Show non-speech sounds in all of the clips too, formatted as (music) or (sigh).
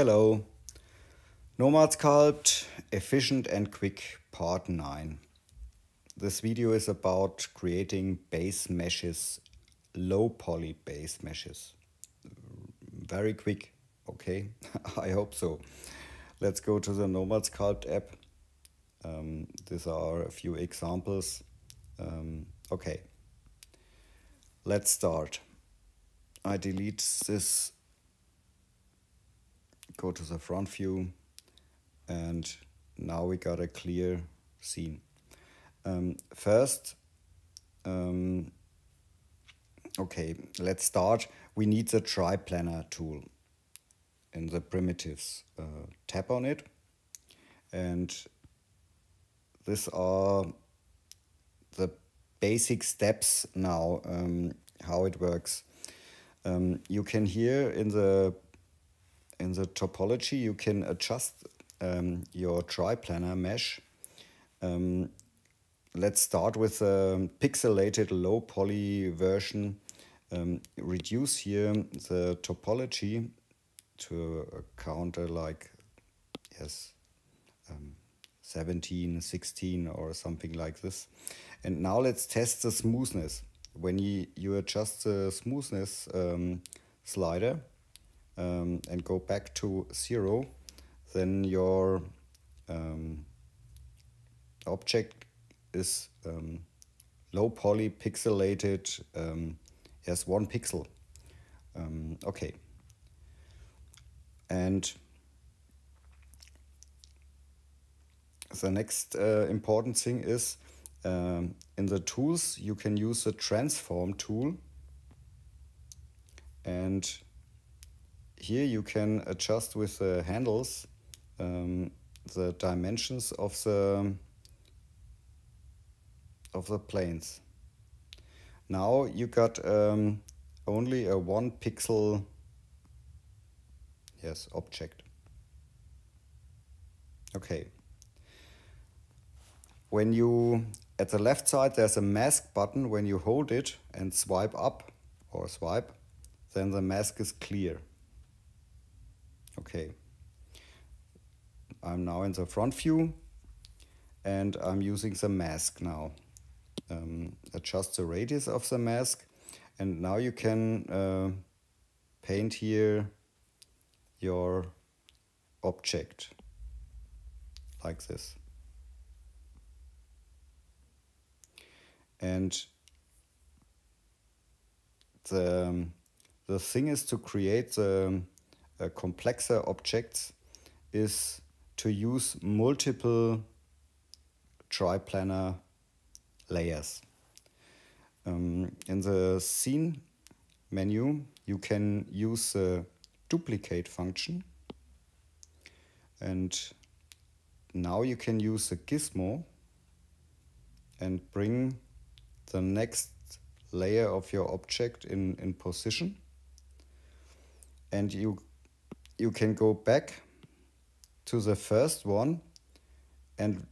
Hello. Nomad Sculpt Efficient and Quick Part 9. This video is about creating base meshes, low poly base meshes. Very quick, okay? (laughs) I hope so. Let's go to the Nomad Sculpt app. Um, these are a few examples. Um, okay, let's start. I delete this, go to the front view, and now we got a clear scene. Um, first, um, okay, let's start. We need the triplanar tool in the primitives. Uh, tap on it, and these are the basic steps now, um, how it works. Um, you can here in the in the topology you can adjust um, your triplanar mesh. Um, let's start with a pixelated low poly version. Um, reduce here the topology to a counter like yes um, 17, 16 or something like this. And now let's test the smoothness when you, you adjust the smoothness um, slider um, and go back to zero, then your um, object is um, low poly pixelated um, as one pixel. Um, okay. And the next uh, important thing is um, in the tools, you can use the transform tool. And here you can adjust with the handles um, the dimensions of the of the planes. Now you got um, only a one pixel yes object. Okay. When you at the left side, there's a mask button. When you hold it and swipe up or swipe, then the mask is clear. Okay. I'm now in the front view and I'm using the mask now. Um, adjust the radius of the mask and now you can uh, paint here your object like this. And the, the thing is to create the uh, complexer objects is to use multiple triplanar layers. Um, in the scene menu, you can use the duplicate function and now you can use the gizmo and bring the next layer of your object in, in position. And you, you can go back to the first one and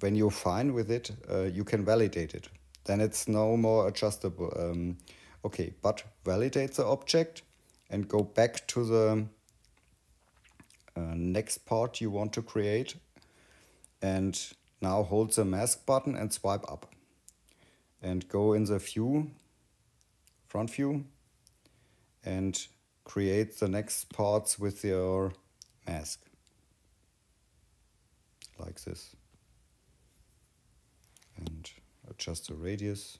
when you're fine with it, uh, you can validate it. Then it's no more adjustable. Um, okay, but validate the object and go back to the uh, next part you want to create and now hold the mask button and swipe up and go in the view, front view, and create the next parts with your mask. Like this. And adjust the radius.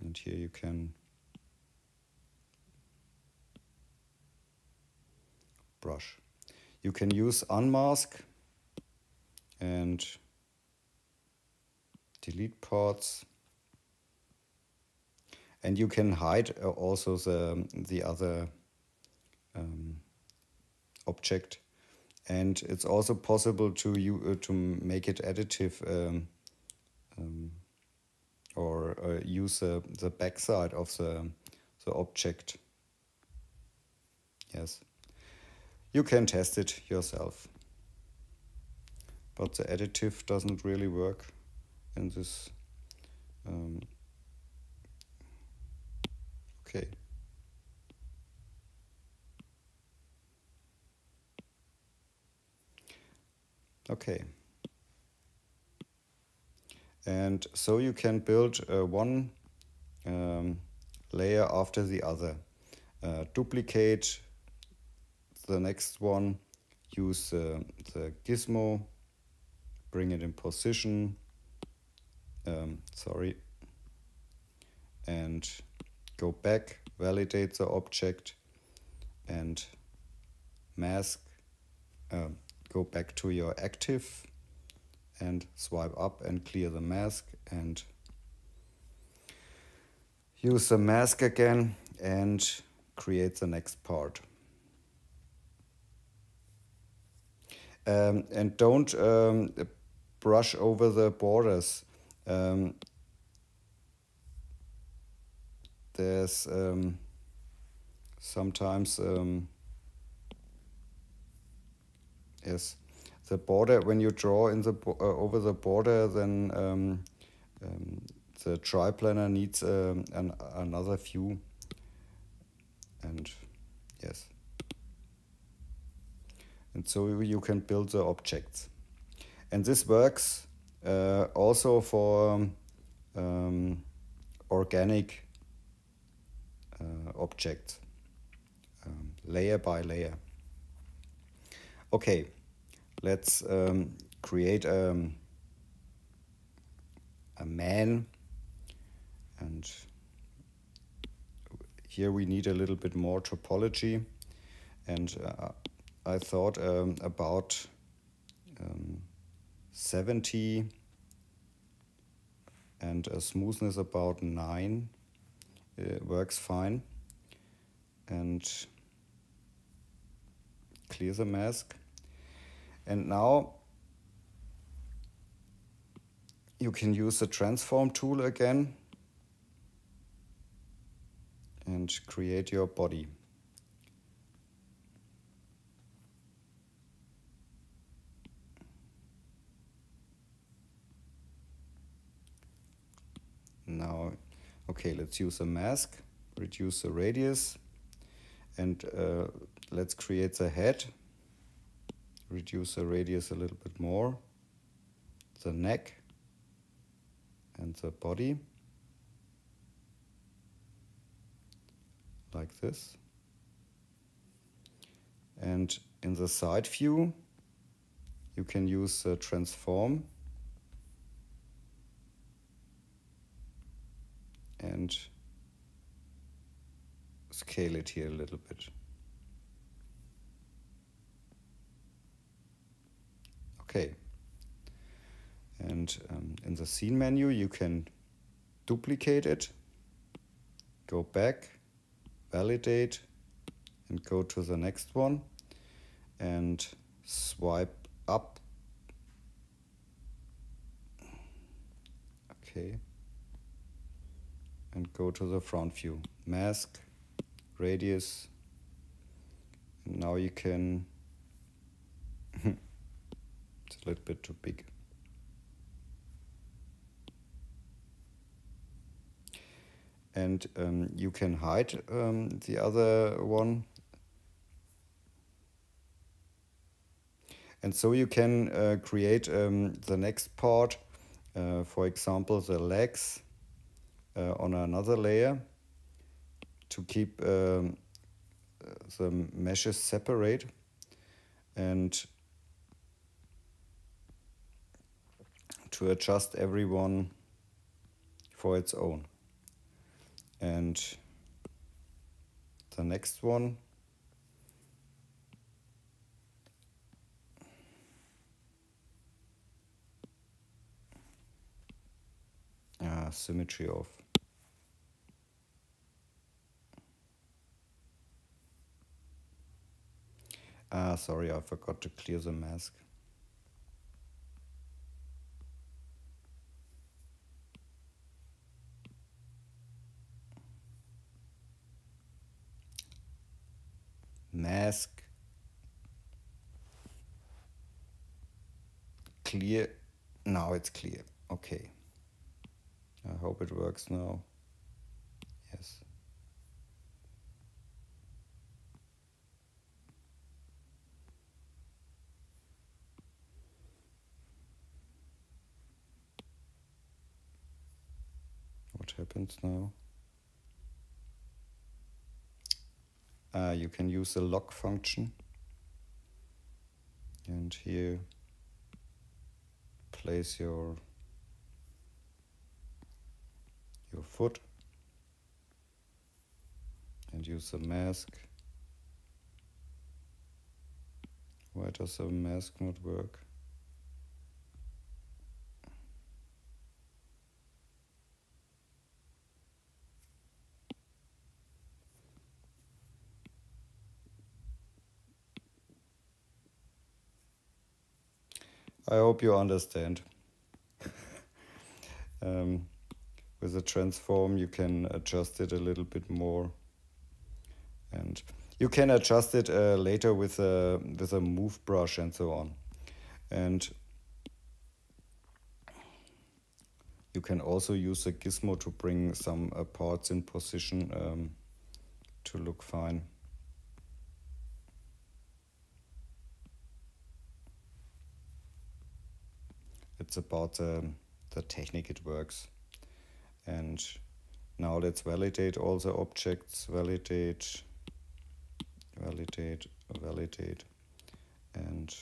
And here you can brush. You can use unmask and delete parts. And you can hide uh, also the, the other um, object. And it's also possible to you uh, to make it additive um, um, or uh, use the, the backside of the, the object. Yes, you can test it yourself. But the additive doesn't really work in this um, Okay. Okay. And so you can build uh, one um, layer after the other. Uh, duplicate the next one, use uh, the gizmo, bring it in position, um, sorry, and go back, validate the object, and mask, uh, go back to your active and swipe up and clear the mask and use the mask again and create the next part. Um, and don't um, brush over the borders. Um, there's um, sometimes um, yes the border when you draw in the uh, over the border then um, um, the triplanar needs um, an, another view. And yes. And so you can build the objects. And this works uh, also for um, organic uh, objects um, layer by layer. Okay let's um, create a, um, a man. And here we need a little bit more topology. And uh, I thought um, about um, 70 and a smoothness about 9 it works fine and clear the mask and now you can use the transform tool again and create your body. Now, okay, let's use a mask, reduce the radius, and uh, let's create the head. Reduce the radius a little bit more, the neck and the body, like this. And in the side view, you can use the transform and scale it here a little bit. Okay. And um, in the scene menu, you can duplicate it, go back, validate, and go to the next one and swipe up. Okay. And go to the front view. Mask, radius. And now you can (laughs) It's a little bit too big. And um, you can hide um, the other one. And so you can uh, create um, the next part, uh, for example, the legs uh, on another layer to keep um, the meshes separate. And to adjust everyone for its own. And the next one ah, symmetry off. Ah, sorry, I forgot to clear the mask. mask. Clear. Now it's clear. Okay. I hope it works now yes happens now? Uh, you can use the lock function and here place your your foot and use the mask. Why does the mask not work? I hope you understand. (laughs) um, with the transform you can adjust it a little bit more. And you can adjust it uh, later with a with a move brush and so on. And you can also use a gizmo to bring some uh, parts in position um, to look fine it's about um, the technique it works. And now let's validate all the objects validate validate validate and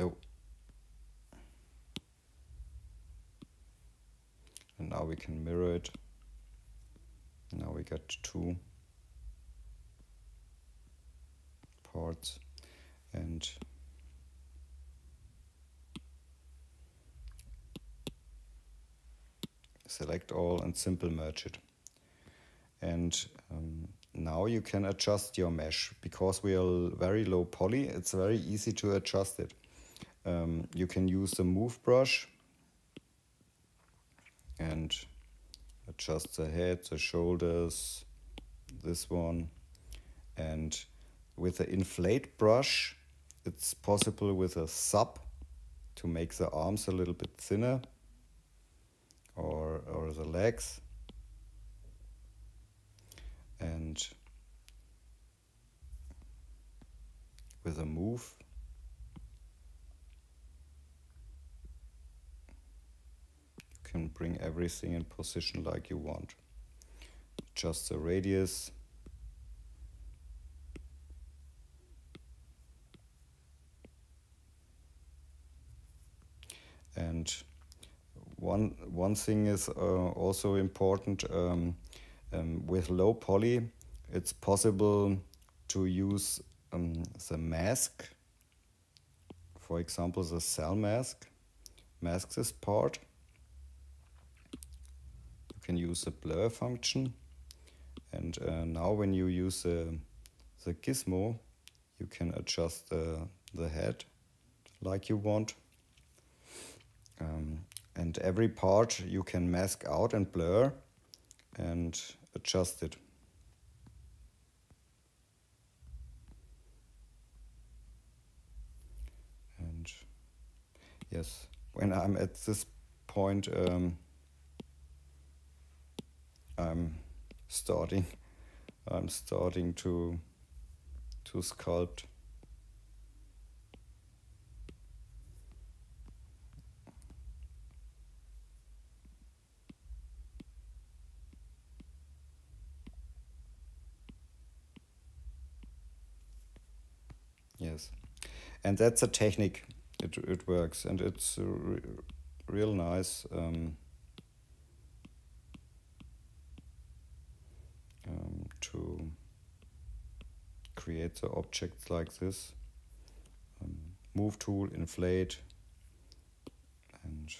oh. And now we can mirror it. Now we got two parts and select all and simple merge it. And um, now you can adjust your mesh because we are very low poly. It's very easy to adjust it. Um, you can use the move brush and adjust the head the shoulders this one and with the inflate brush, it's possible with a sub to make the arms a little bit thinner or, or the legs. And with a move, you can bring everything in position like you want. Just the radius One one thing is uh, also important um, um, with low poly. It's possible to use um, the mask. For example, the cell mask mask this part. You can use the blur function, and uh, now when you use the the gizmo, you can adjust the the head like you want. Um, and every part you can mask out and blur and adjust it. And yes, when I'm at this point, um, I'm starting, (laughs) I'm starting to to sculpt. Yes, and that's a technique. It it works, and it's re real nice. Um, um, to create the objects like this. Um, move tool, inflate, and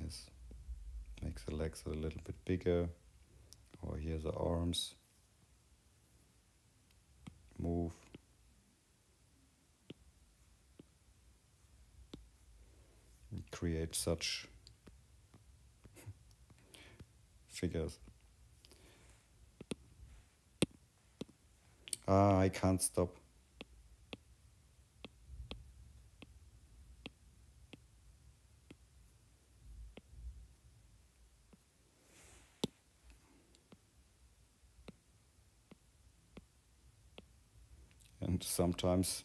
yes, make the legs a little bit bigger, or here the arms. Move. Create such figures. Ah, I can't stop. And sometimes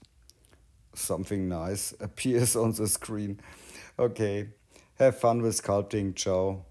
something nice (laughs) appears on the screen. Okay, have fun with sculpting. Ciao.